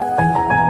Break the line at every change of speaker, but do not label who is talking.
Thank you.